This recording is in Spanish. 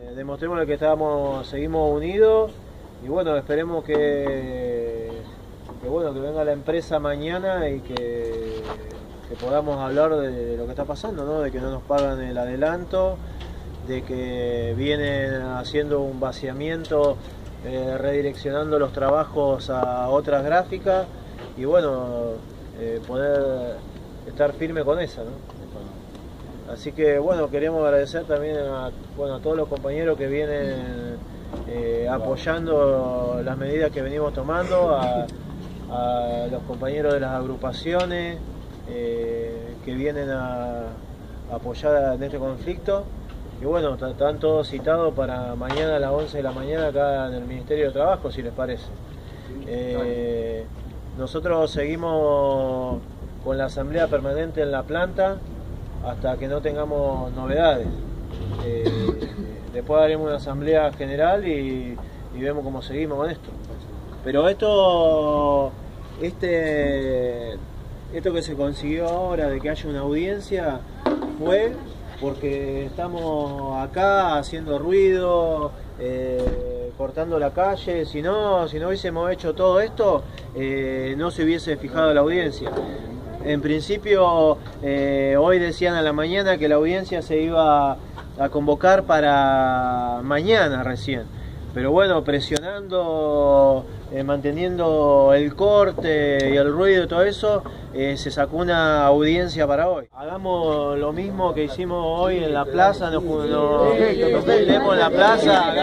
Eh, demostremos que estamos, seguimos unidos y bueno, esperemos que, que, bueno, que venga la empresa mañana y que, podamos hablar de, lo que está pasando, ¿no? de que no nos pagan el adelanto, de que vienen haciendo un vaciamiento, eh, redireccionando los trabajos a otras gráficas y bueno, eh, poder estar firme con esa. ¿no? Así que bueno, queremos agradecer también a, bueno, a todos los compañeros que vienen eh, apoyando las medidas que venimos tomando, a, los compañeros de las agrupaciones eh, que vienen a, a apoyar en este conflicto. Y bueno, están todos citados para mañana a las 11 de la mañana acá en el Ministerio de Trabajo, si les parece. Eh, nosotros seguimos con la asamblea permanente en la planta hasta que no tengamos novedades. Eh, después haremos una asamblea general y, vemos cómo seguimos con esto. Pero esto, este, esto que se consiguió ahora de que haya una audiencia fue porque estamos acá haciendo ruido, eh, cortando la calle. Si no, si no hubiésemos hecho todo esto, eh, no se hubiese fijado la audiencia. En principio, eh, hoy decían a la mañana que la audiencia se iba a convocar para mañana recién. Pero bueno, presionando, eh, manteniendo el corte y el ruido y todo eso, eh, se sacó una audiencia para hoy. Hagamos lo mismo que hicimos hoy en la plaza, nos, nos, en la plaza.